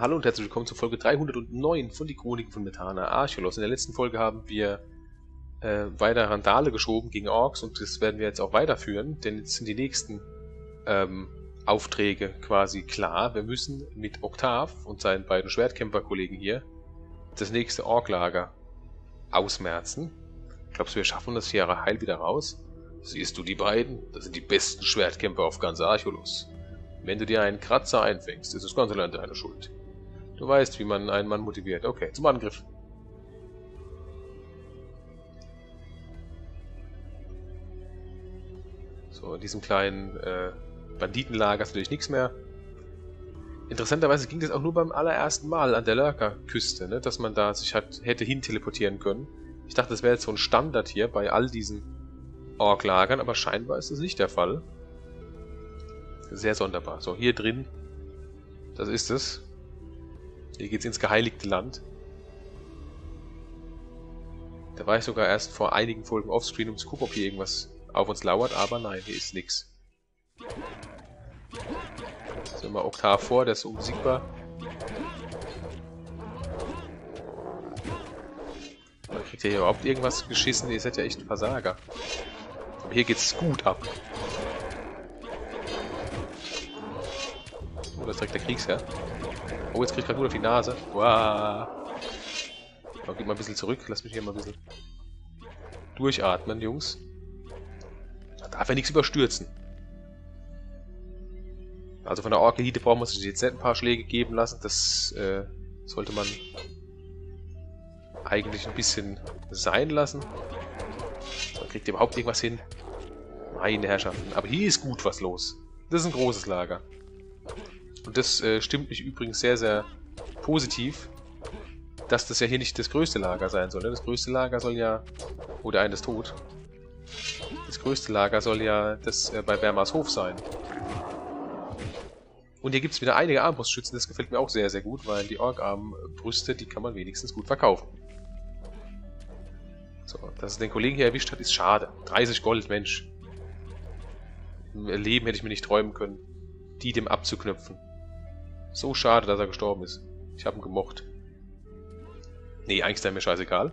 Hallo und herzlich willkommen zur Folge 309 von die Chroniken von Methana Archolos. In der letzten Folge haben wir äh, weiter Randale geschoben gegen Orks und das werden wir jetzt auch weiterführen, denn jetzt sind die nächsten ähm, Aufträge quasi klar. Wir müssen mit Oktav und seinen beiden Schwertkämpferkollegen hier das nächste Orklager ausmerzen. Glaubst du, wir schaffen das hier heil wieder raus? Siehst du die beiden? Das sind die besten Schwertkämpfer auf ganz Archolos. Wenn du dir einen Kratzer einfängst, ist es ganz allein deine Schuld. Du weißt, wie man einen Mann motiviert. Okay, zum Angriff. So, in diesem kleinen äh, Banditenlager ist natürlich nichts mehr. Interessanterweise ging das auch nur beim allerersten Mal an der Lurker-Küste, ne, dass man da sich hat, hätte hin teleportieren können. Ich dachte, das wäre jetzt so ein Standard hier bei all diesen Ork-Lagern, aber scheinbar ist das nicht der Fall. Sehr sonderbar. So, hier drin, das ist es. Hier geht's ins geheiligte Land. Da war ich sogar erst vor einigen Folgen offscreen, um zu gucken, ob hier irgendwas auf uns lauert, aber nein, hier ist nichts. So, mal Oktav vor, der ist unbesiegbar. Man kriegt ja hier überhaupt irgendwas geschissen, ihr seid ja echt ein Versager. Aber hier geht's gut ab. Oh, das ist direkt der Kriegsherr. Oh, jetzt krieg ich gerade auf die Nase. Wow. Aber geht mal ein bisschen zurück. Lass mich hier mal ein bisschen durchatmen, Jungs. Da darf ja nichts überstürzen. Also von der Ork-Elite brauchen wir uns jetzt ein paar Schläge geben lassen. Das äh, sollte man eigentlich ein bisschen sein lassen. So, kriegt überhaupt irgendwas hin? Meine Herrschaften. Aber hier ist gut was los. Das ist ein großes Lager. Und das äh, stimmt mich übrigens sehr, sehr positiv, dass das ja hier nicht das größte Lager sein soll. Ne? Das größte Lager soll ja... Oh, der eine ist tot. Das größte Lager soll ja das äh, bei Bermars Hof sein. Und hier gibt es wieder einige Armbrustschützen, das gefällt mir auch sehr, sehr gut, weil die Ork-Armbrüste, die kann man wenigstens gut verkaufen. So, dass es den Kollegen hier erwischt hat, ist schade. 30 Gold, Mensch. Im Leben hätte ich mir nicht träumen können, die dem abzuknöpfen. So schade, dass er gestorben ist. Ich habe ihn gemocht. Nee, eigentlich ist er mir scheißegal.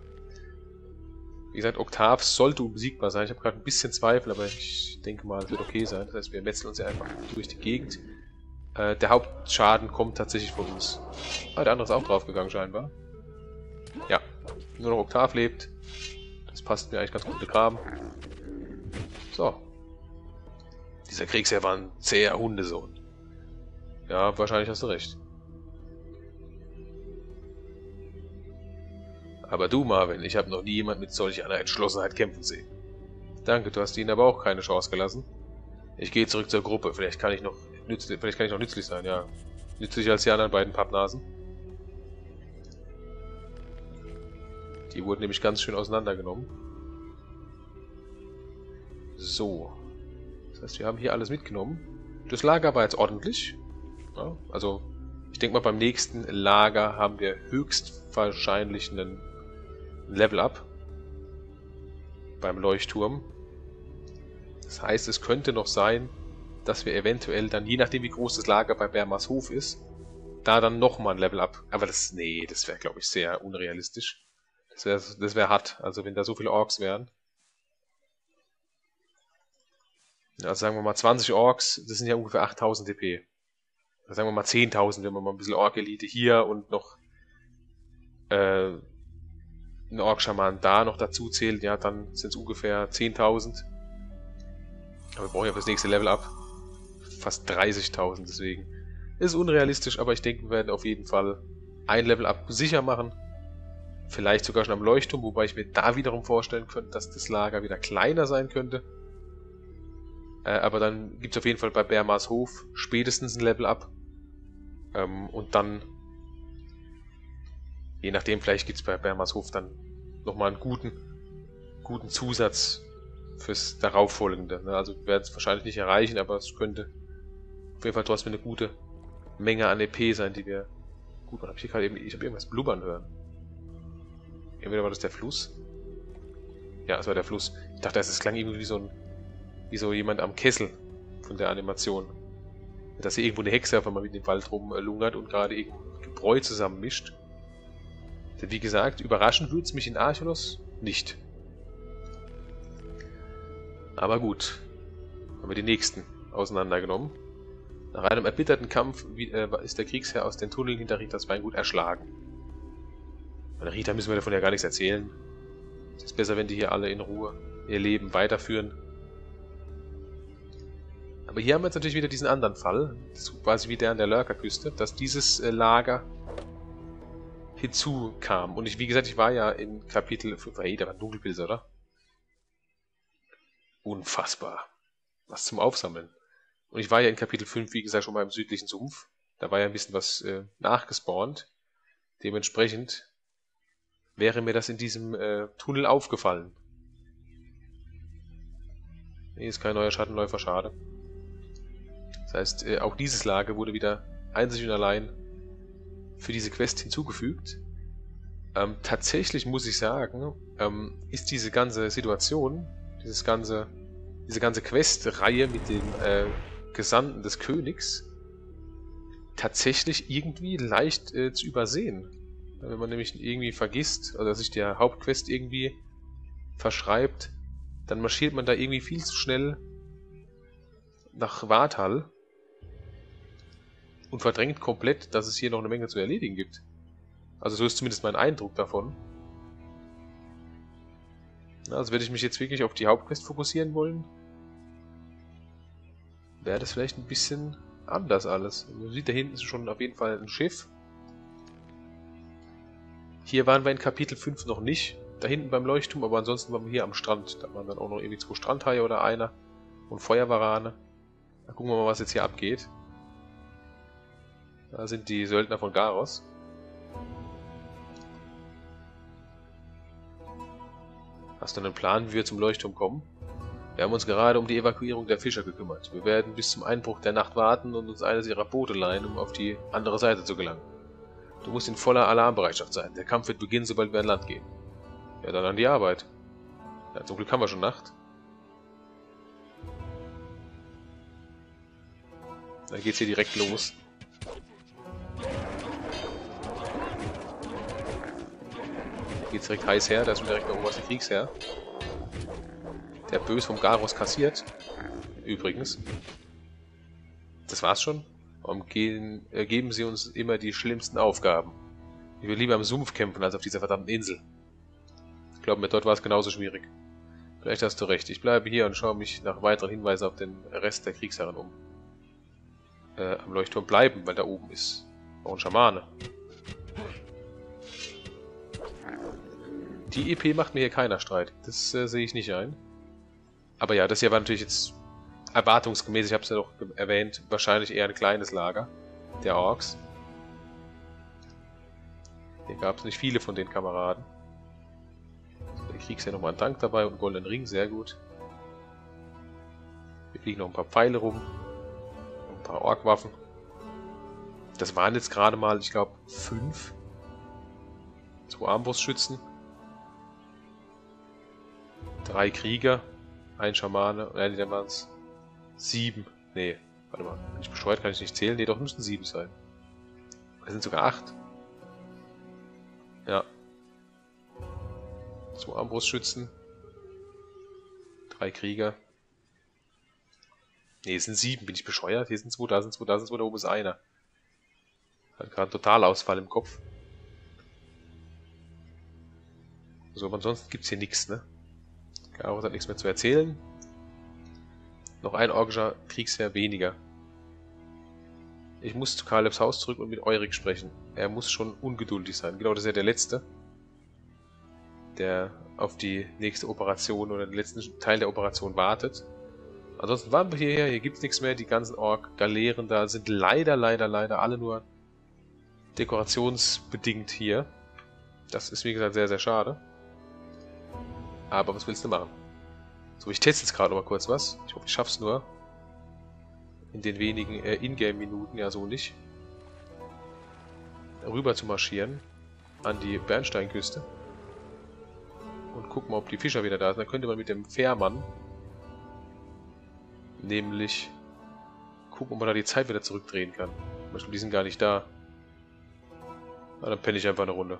Wie gesagt, Oktav sollte unbesiegbar sein. Ich habe gerade ein bisschen Zweifel, aber ich denke mal, es wird okay sein. Das heißt, wir metzeln uns ja einfach durch die Gegend. Äh, der Hauptschaden kommt tatsächlich von uns. Ah, der andere ist auch draufgegangen scheinbar. Ja, nur noch Oktav lebt. Das passt mir eigentlich ganz gut begraben. So. Dieser Kriegsherr war ein zäher Hundesohn. Ja, wahrscheinlich hast du recht. Aber du, Marvin, ich habe noch nie jemand mit solch einer Entschlossenheit kämpfen sehen. Danke, du hast ihnen aber auch keine Chance gelassen. Ich gehe zurück zur Gruppe. Vielleicht kann ich noch nützlich, vielleicht kann ich noch nützlich sein, ja. Nützlicher als die anderen beiden Pappnasen. Die wurden nämlich ganz schön auseinandergenommen. So. Das heißt, wir haben hier alles mitgenommen. Das Lager war jetzt ordentlich. Ja, also, ich denke mal, beim nächsten Lager haben wir höchstwahrscheinlich einen Level-Up. Beim Leuchtturm. Das heißt, es könnte noch sein, dass wir eventuell dann, je nachdem wie groß das Lager bei Bermas Hof ist, da dann nochmal ein Level-Up. Aber das, nee, das wäre, glaube ich, sehr unrealistisch. Das wäre das wär hart, also wenn da so viele Orks wären. Also sagen wir mal 20 Orks, das sind ja ungefähr 8000 DP sagen wir mal 10.000, wenn man mal ein bisschen Ork-Elite hier und noch äh, einen Ork-Schaman da noch dazu zählt, ja, dann sind es ungefähr 10.000. Aber wir brauchen ja fürs nächste Level ab fast 30.000, deswegen ist unrealistisch, aber ich denke, wir werden auf jeden Fall ein Level up sicher machen. Vielleicht sogar schon am Leuchtturm, wobei ich mir da wiederum vorstellen könnte, dass das Lager wieder kleiner sein könnte. Äh, aber dann gibt es auf jeden Fall bei Bermas Hof spätestens ein Level up. Ähm, und dann, je nachdem, vielleicht gibt es bei Bermershof dann nochmal einen guten, guten Zusatz fürs darauffolgende. Ne? Also wir werden es wahrscheinlich nicht erreichen, aber es könnte auf jeden Fall trotzdem eine gute Menge an EP sein, die wir... Gut, man habe hier gerade eben... Ich habe irgendwas blubbern hören. Entweder war das der Fluss. Ja, es war der Fluss. Ich dachte, es klang irgendwie wie so ein... Wie so jemand am Kessel von der Animation dass hier irgendwo eine Hexe einfach mal mit dem Wald rumlungert und gerade Bräu zusammenmischt. Denn wie gesagt, überraschen würde es mich in Archolos nicht. Aber gut, haben wir die nächsten auseinandergenommen. Nach einem erbitterten Kampf äh, ist der Kriegsherr aus den Tunneln hinter Ritas Weingut erschlagen. Bei Rita müssen wir davon ja gar nichts erzählen. Es ist besser, wenn die hier alle in Ruhe ihr Leben weiterführen. Aber hier haben wir jetzt natürlich wieder diesen anderen Fall, quasi wie der an der Lurkerküste, dass dieses äh, Lager hinzukam. Und ich, wie gesagt, ich war ja in Kapitel 5, hey, da war ein Dunkelpilz, oder? Unfassbar. Was zum Aufsammeln. Und ich war ja in Kapitel 5, wie gesagt, schon mal im südlichen Sumpf. Da war ja ein bisschen was äh, nachgespawnt. Dementsprechend wäre mir das in diesem äh, Tunnel aufgefallen. Nee, ist kein neuer Schattenläufer, schade. Das heißt, äh, auch dieses Lager wurde wieder einzig und allein für diese Quest hinzugefügt. Ähm, tatsächlich muss ich sagen, ähm, ist diese ganze Situation, dieses ganze, diese ganze Quest-Reihe mit den äh, Gesandten des Königs tatsächlich irgendwie leicht äh, zu übersehen. Wenn man nämlich irgendwie vergisst, oder sich der Hauptquest irgendwie verschreibt, dann marschiert man da irgendwie viel zu schnell nach Wartal und verdrängt komplett, dass es hier noch eine Menge zu erledigen gibt. Also so ist zumindest mein Eindruck davon. Also werde ich mich jetzt wirklich auf die Hauptquest fokussieren wollen, wäre das vielleicht ein bisschen anders alles. Man sieht, da hinten ist schon auf jeden Fall ein Schiff. Hier waren wir in Kapitel 5 noch nicht. Da hinten beim Leuchtturm, aber ansonsten waren wir hier am Strand. Da waren dann auch noch irgendwie zwei Strandhaie oder einer. Und Feuerwarane. Da gucken wir mal, was jetzt hier abgeht. Da sind die Söldner von Garos. Hast du einen Plan, wie wir zum Leuchtturm kommen? Wir haben uns gerade um die Evakuierung der Fischer gekümmert. Wir werden bis zum Einbruch der Nacht warten und uns eines ihrer Boote leihen, um auf die andere Seite zu gelangen. Du musst in voller Alarmbereitschaft sein. Der Kampf wird beginnen, sobald wir an Land gehen. Ja, dann an die Arbeit. Ja, zum Glück haben wir schon Nacht. Dann geht's hier direkt los. Geht's direkt heiß her, da ist direkt der oberste Kriegsherr. Der bös vom Garus kassiert. Übrigens. Das war's schon. Warum äh, geben sie uns immer die schlimmsten Aufgaben? Ich will lieber im Sumpf kämpfen, als auf dieser verdammten Insel. Glaub mir, dort war es genauso schwierig. Vielleicht hast du recht. Ich bleibe hier und schaue mich nach weiteren Hinweisen auf den Rest der Kriegsherren um. Äh, am Leuchtturm bleiben, weil da oben ist auch ein Schamane. Die EP macht mir hier keiner Streit. Das äh, sehe ich nicht ein. Aber ja, das hier war natürlich jetzt erwartungsgemäß, ich habe es ja doch erwähnt, wahrscheinlich eher ein kleines Lager der Orks. Hier gab es nicht viele von den Kameraden. Ich krieg's ja nochmal einen Tank dabei und einen goldenen Ring, sehr gut. Hier fliegen noch ein paar Pfeile rum. Ein paar Orkwaffen. Das waren jetzt gerade mal, ich glaube, fünf. Zwei Armbrustschützen. Drei Krieger. Ein Schamane. Nein, dann waren es sieben. Nee, warte mal. Bin ich bescheuert? Kann ich nicht zählen? Nee, doch müssten sieben sein. Es sind sogar acht. Ja. Zwei Armbrustschützen. Drei Krieger. Ne, es sind sieben. Bin ich bescheuert? Hier sind zwei, da sind zwei, da sind zwei, da oben ist einer. Hat gerade einen Totalausfall im Kopf. So, aber ansonsten gibt's hier nichts, ne? Garus hat nichts mehr zu erzählen. Noch ein orgischer Kriegsherr weniger. Ich muss zu Kalebs Haus zurück und mit Eurik sprechen. Er muss schon ungeduldig sein. Genau, das ist ja der Letzte. Der auf die nächste Operation oder den letzten Teil der Operation wartet. Ansonsten waren wir hierher, hier gibt's nichts mehr. Die ganzen Ork-Galeeren da sind leider, leider, leider alle nur dekorationsbedingt hier. Das ist wie gesagt sehr, sehr schade. Aber was willst du machen? So, ich teste jetzt gerade mal kurz was. Ich hoffe, ich schaff's nur. In den wenigen äh, Ingame-Minuten, ja so nicht. Rüber zu marschieren. An die Bernsteinküste. Und gucken mal, ob die Fischer wieder da sind. Dann könnte man mit dem Fährmann nämlich gucken, ob man da die Zeit wieder zurückdrehen kann. Zum Beispiel, die sind gar nicht da. Na, dann penne ich einfach eine Runde.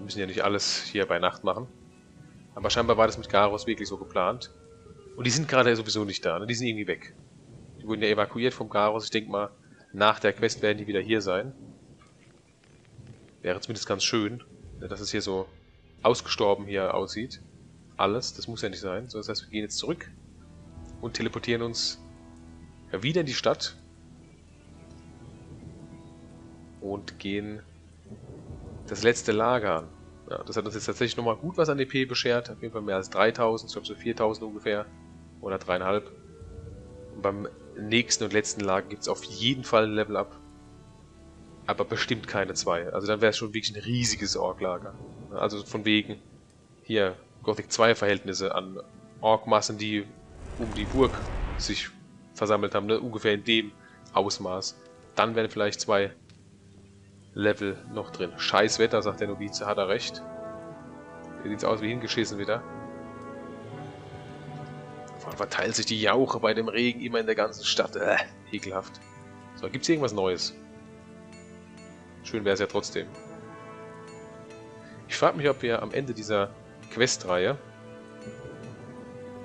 Wir müssen ja nicht alles hier bei Nacht machen. Aber scheinbar war das mit Garros wirklich so geplant. Und die sind gerade sowieso nicht da, ne? die sind irgendwie weg. Die wurden ja evakuiert vom Garros. Ich denke mal, nach der Quest werden die wieder hier sein. Wäre zumindest ganz schön, ne, dass es hier so ausgestorben hier aussieht. Alles, das muss ja nicht sein. So, das heißt, wir gehen jetzt zurück und teleportieren uns wieder in die Stadt. Und gehen das letzte Lager. Ja, das hat uns jetzt tatsächlich nochmal gut was an EP beschert. Auf jeden Fall mehr als 3000, ich glaube so 4000 ungefähr. Oder dreieinhalb. Und beim nächsten und letzten Lager gibt es auf jeden Fall ein Level Up. Aber bestimmt keine zwei. Also dann wäre es schon wirklich ein riesiges Ork-Lager. Also von wegen hier Gothic 2 Verhältnisse an Ork-Massen, die um die Burg sich versammelt haben, ne? ungefähr in dem Ausmaß. Dann wären vielleicht zwei Level noch drin. Scheiß Wetter, sagt der Novize, hat er recht. Hier sieht's aus wie hingeschissen wieder. Vor allem verteilt sich die Jauche bei dem Regen immer in der ganzen Stadt. Äh, ekelhaft. So, gibt's hier irgendwas Neues? Schön wäre es ja trotzdem. Ich frage mich, ob wir am Ende dieser Questreihe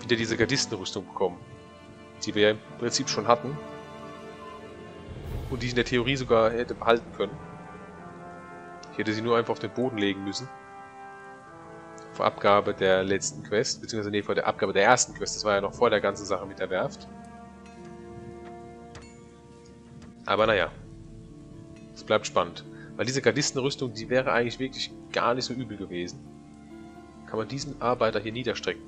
wieder diese Gardistenrüstung bekommen. Die wir ja im Prinzip schon hatten. Und die ich in der Theorie sogar hätte behalten können. Ich hätte sie nur einfach auf den Boden legen müssen. Vor Abgabe der letzten Quest, beziehungsweise nee, vor der Abgabe der ersten Quest. Das war ja noch vor der ganzen Sache mit der Werft. Aber naja. Es bleibt spannend. Weil diese Gardistenrüstung, die wäre eigentlich wirklich gar nicht so übel gewesen. Kann man diesen Arbeiter hier niederstrecken.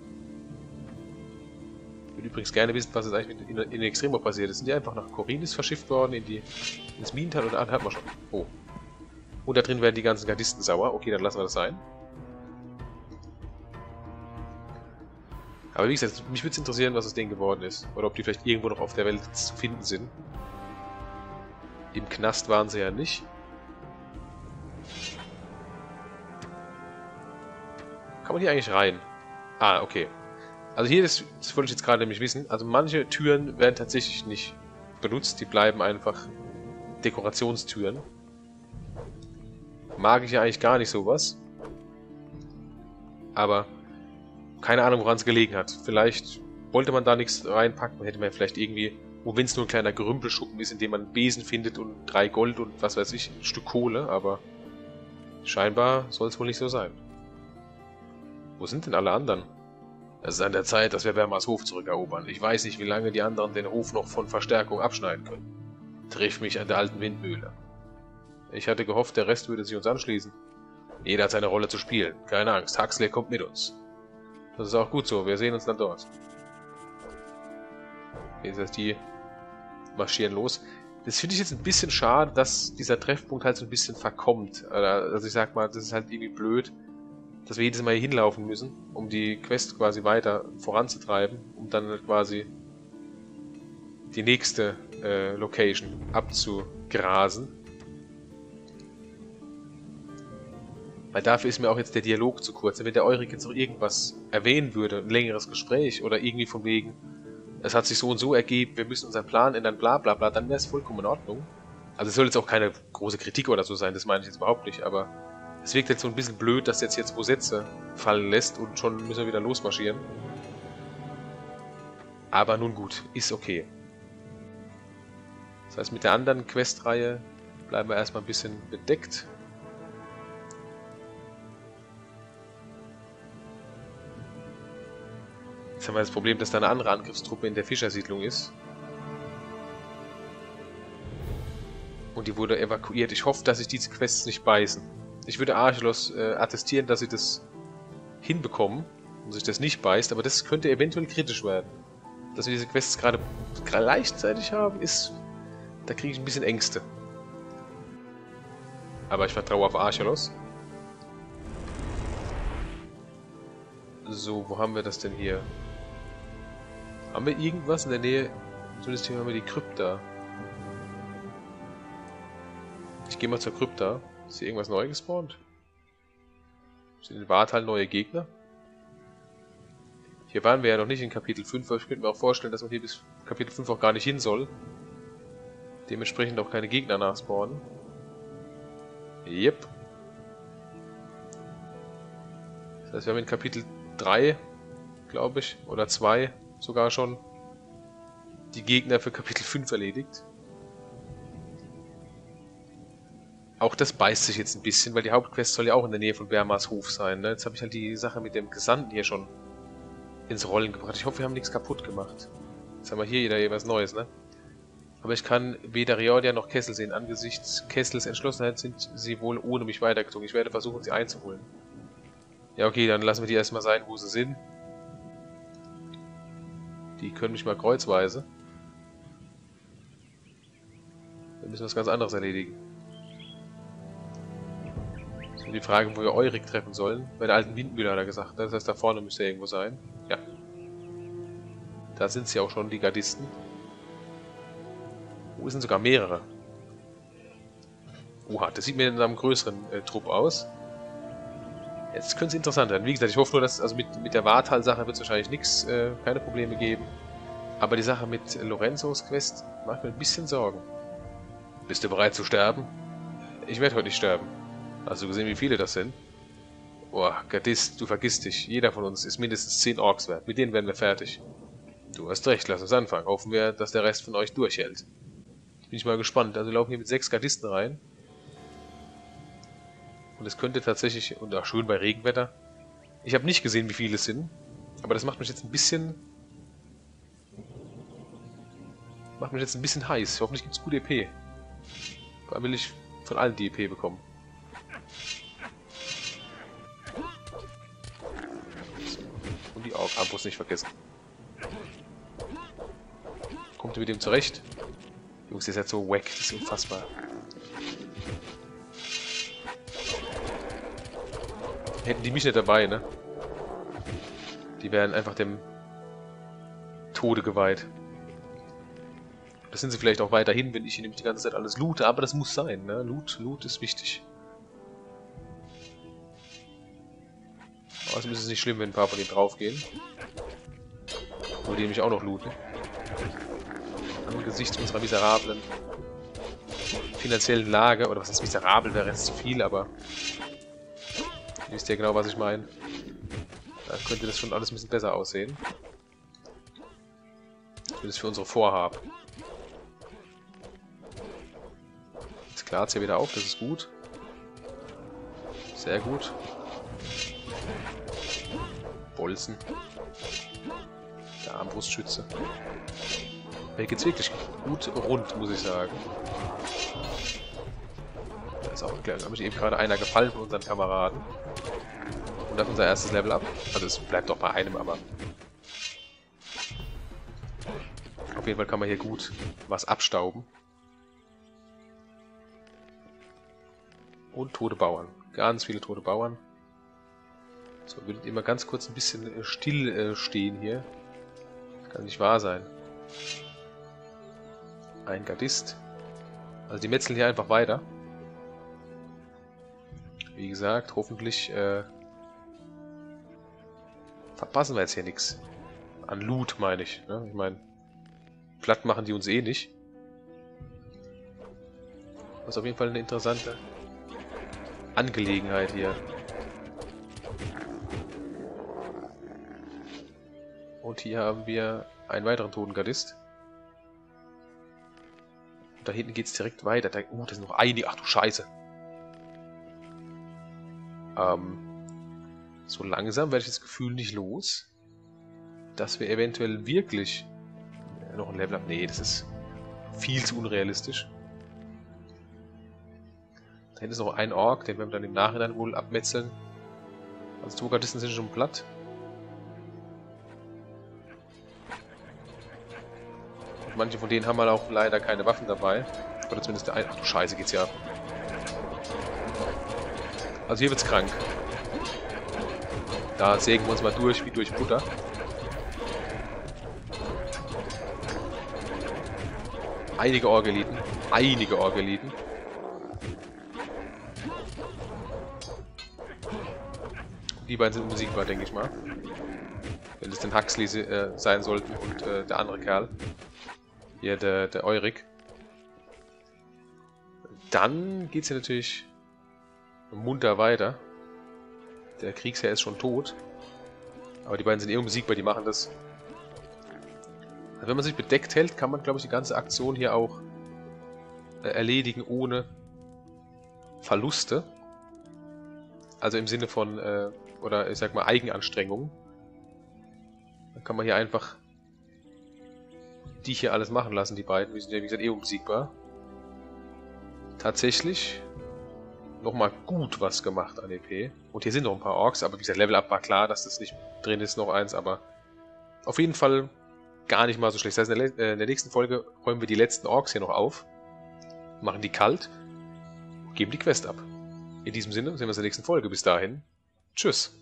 Ich würde übrigens gerne wissen, was jetzt eigentlich in, in, in Extremo passiert ist. Sind die einfach nach Korinis verschifft worden, in die, ins Minental oder hat man schon? Oh. Und da drin werden die ganzen Gardisten sauer. Okay, dann lassen wir das sein. Aber wie gesagt, mich würde es interessieren, was aus denen geworden ist. Oder ob die vielleicht irgendwo noch auf der Welt zu finden sind. Im Knast waren sie ja nicht. Kann man hier eigentlich rein? Ah, okay. Also hier, das, das wollte ich jetzt gerade nämlich wissen. Also manche Türen werden tatsächlich nicht benutzt. Die bleiben einfach Dekorationstüren. Mag ich ja eigentlich gar nicht sowas. Aber keine Ahnung, woran es gelegen hat. Vielleicht wollte man da nichts reinpacken, hätte man vielleicht irgendwie, wo wenn es nur ein kleiner Gerümpelschuppen ist, in dem man Besen findet und drei Gold und was weiß ich, ein Stück Kohle, aber scheinbar soll es wohl nicht so sein. Wo sind denn alle anderen? Es ist an der Zeit, dass wir Wermers Hof zurückerobern. Ich weiß nicht, wie lange die anderen den Hof noch von Verstärkung abschneiden können. Triff mich an der alten Windmühle. Ich hatte gehofft, der Rest würde sich uns anschließen. Jeder hat seine Rolle zu spielen. Keine Angst, Huxley kommt mit uns. Das ist auch gut so, wir sehen uns dann dort. Jetzt heißt die marschieren los. Das finde ich jetzt ein bisschen schade, dass dieser Treffpunkt halt so ein bisschen verkommt. Also ich sag mal, das ist halt irgendwie blöd, dass wir jedes Mal hier hinlaufen müssen, um die Quest quasi weiter voranzutreiben, um dann quasi die nächste äh, Location abzugrasen. Weil dafür ist mir auch jetzt der Dialog zu kurz. Wenn der Eurik jetzt noch irgendwas erwähnen würde, ein längeres Gespräch oder irgendwie von wegen, es hat sich so und so ergeben, wir müssen unseren Plan ändern, bla bla bla, dann wäre es vollkommen in Ordnung. Also es soll jetzt auch keine große Kritik oder so sein, das meine ich jetzt überhaupt nicht, aber es wirkt jetzt so ein bisschen blöd, dass jetzt jetzt wo Sätze fallen lässt und schon müssen wir wieder losmarschieren. Aber nun gut, ist okay. Das heißt, mit der anderen Questreihe bleiben wir erstmal ein bisschen bedeckt. Jetzt haben wir das Problem, dass da eine andere Angriffstruppe in der Fischersiedlung ist. Und die wurde evakuiert. Ich hoffe, dass sich diese Quests nicht beißen. Ich würde Archelos äh, attestieren, dass sie das hinbekommen und sich das nicht beißt, aber das könnte eventuell kritisch werden. Dass wir diese Quests gerade gleichzeitig haben, ist... Da kriege ich ein bisschen Ängste. Aber ich vertraue auf Archelos. So, wo haben wir das denn hier? Haben wir irgendwas in der Nähe? Zumindest hier haben wir die Krypta. Ich gehe mal zur Krypta. Ist hier irgendwas neu gespawnt? Sind in Wartal neue Gegner? Hier waren wir ja noch nicht in Kapitel 5, aber ich könnte mir auch vorstellen, dass man hier bis Kapitel 5 auch gar nicht hin soll. Dementsprechend auch keine Gegner nachspawnen. Yep. Das heißt, wir haben in Kapitel 3, glaube ich, oder 2 sogar schon die Gegner für Kapitel 5 erledigt. Auch das beißt sich jetzt ein bisschen, weil die Hauptquest soll ja auch in der Nähe von Bermas Hof sein. Ne? Jetzt habe ich halt die Sache mit dem Gesandten hier schon ins Rollen gebracht. Ich hoffe, wir haben nichts kaputt gemacht. Jetzt haben wir hier jeder was Neues, ne? Aber ich kann weder Riordia noch Kessel sehen. Angesichts Kessels Entschlossenheit sind sie wohl ohne mich weitergezogen. Ich werde versuchen, sie einzuholen. Ja, okay, dann lassen wir die erstmal sein, wo sie sind. Die können mich mal kreuzweise. Wir müssen was ganz anderes erledigen. So die Frage, wo wir Eurik treffen sollen. Bei der alten Windmühle hat er gesagt. Das heißt, da vorne müsste irgendwo sein. Ja. Da sind sie auch schon, die Gardisten. Wo sind sogar mehrere? Oha, das sieht mir in einem größeren äh, Trupp aus. Jetzt könnte es interessant werden. Wie gesagt, ich hoffe nur, dass also mit, mit der Wartal-Sache wird es wahrscheinlich nichts, äh, keine Probleme geben. Aber die Sache mit Lorenzos Quest macht mir ein bisschen Sorgen. Bist du bereit zu sterben? Ich werde heute nicht sterben. Hast du gesehen, wie viele das sind? Boah, Gardist, du vergisst dich. Jeder von uns ist mindestens 10 Orks wert. Mit denen werden wir fertig. Du hast recht, lass uns anfangen. Hoffen wir, dass der Rest von euch durchhält. Bin ich mal gespannt. Also laufen hier mit sechs Gardisten rein. Und es könnte tatsächlich, und auch schön bei Regenwetter. Ich habe nicht gesehen, wie viele es sind. Aber das macht mich jetzt ein bisschen... Macht mich jetzt ein bisschen heiß. Hoffentlich gibt es gute EP. Da will ich von allen die EP bekommen. Und die Armbrust nicht vergessen. Kommt ihr mit dem zurecht? Jungs, ihr seid so wack, das ist unfassbar. Hätten die mich nicht dabei, ne? Die wären einfach dem Tode geweiht. Das sind sie vielleicht auch weiterhin, wenn ich hier nämlich die ganze Zeit alles loote, aber das muss sein, ne? Loot, Loot ist wichtig. Außerdem ist es nicht schlimm, wenn ein paar von denen draufgehen. Nur die nämlich auch noch looten angesichts unserer miserablen finanziellen Lage, oder was ist miserabel, wäre jetzt zu viel, aber wisst ja genau, was ich meine. Da könnte das schon alles ein bisschen besser aussehen. Zumindest für unsere Vorhaben. Jetzt klart es ja wieder auf, das ist gut. Sehr gut. Bolzen. Der Armbrustschütze. Hier geht's wirklich gut rund, muss ich sagen. Ist auch klar, da ich eben gerade einer gefallen von unseren Kameraden. Und dann unser erstes Level ab. Also es bleibt doch bei einem, aber... Auf jeden Fall kann man hier gut was abstauben. Und tote Bauern. Ganz viele tote Bauern. So, würdet ihr mal ganz kurz ein bisschen still äh, stehen hier. Das kann nicht wahr sein. Ein Gardist. Also die metzeln hier einfach weiter. Wie gesagt, hoffentlich äh, verpassen wir jetzt hier nichts. An Loot meine ich. Ne? Ich meine, platt machen die uns eh nicht. Das ist auf jeden Fall eine interessante Angelegenheit hier. Und hier haben wir einen weiteren Totengardist da hinten geht es direkt weiter. Da, uh, das sind noch einige. Ach du Scheiße. Ähm, so langsam werde ich das Gefühl nicht los, dass wir eventuell wirklich noch ein Level haben. Nee, das ist viel zu unrealistisch. Da hinten ist noch ein Ork, den werden wir dann im Nachhinein wohl abmetzeln. Also zwei Gardisten sind schon platt. Manche von denen haben halt auch leider keine Waffen dabei. Oder zumindest der eine. Ach du Scheiße, geht's ja. Also hier wird's krank. Da sägen wir uns mal durch, wie durch Butter. Einige Orgeliten. Einige Orgeliten. Die beiden sind unbesiegbar, denke ich mal. Wenn es den Huxley äh, sein sollten und äh, der andere Kerl. Hier, der, der Eurik. Dann geht es hier natürlich munter weiter. Der Kriegsherr ist schon tot. Aber die beiden sind eh unbesiegbar, die machen das. Also wenn man sich bedeckt hält, kann man, glaube ich, die ganze Aktion hier auch äh, erledigen ohne Verluste. Also im Sinne von, äh, oder ich sag mal, Eigenanstrengung. Dann kann man hier einfach die hier alles machen lassen, die beiden. Die sind ja, wie gesagt, eh unbesiegbar. Tatsächlich nochmal gut was gemacht an EP. Und hier sind noch ein paar Orks, aber wie gesagt, Level Up war klar, dass das nicht drin ist, noch eins, aber auf jeden Fall gar nicht mal so schlecht. Das heißt, in der, äh, in der nächsten Folge räumen wir die letzten Orks hier noch auf, machen die kalt und geben die Quest ab. In diesem Sinne sehen wir uns in der nächsten Folge. Bis dahin, tschüss.